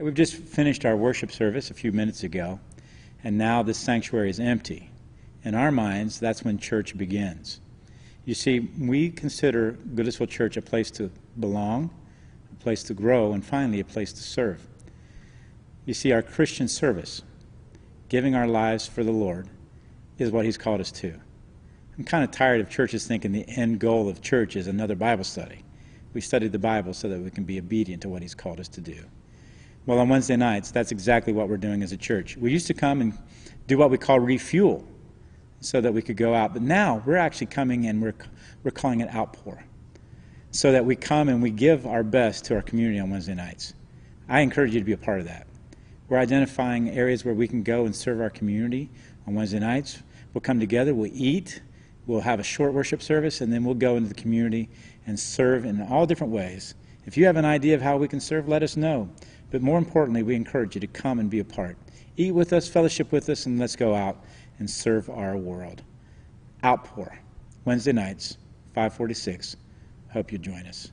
We've just finished our worship service a few minutes ago, and now this sanctuary is empty. In our minds, that's when church begins. You see, we consider Goodlettsville Church a place to belong, a place to grow, and finally, a place to serve. You see, our Christian service, giving our lives for the Lord, is what He's called us to. I'm kind of tired of churches thinking the end goal of church is another Bible study. We study the Bible so that we can be obedient to what He's called us to do. Well, on Wednesday nights, that's exactly what we're doing as a church. We used to come and do what we call refuel so that we could go out, but now we're actually coming and we're, we're calling it outpour so that we come and we give our best to our community on Wednesday nights. I encourage you to be a part of that. We're identifying areas where we can go and serve our community on Wednesday nights. We'll come together, we'll eat, we'll have a short worship service, and then we'll go into the community and serve in all different ways. If you have an idea of how we can serve, let us know. But more importantly, we encourage you to come and be a part. Eat with us, fellowship with us, and let's go out and serve our world. Outpour, Wednesday nights, 546. Hope you join us.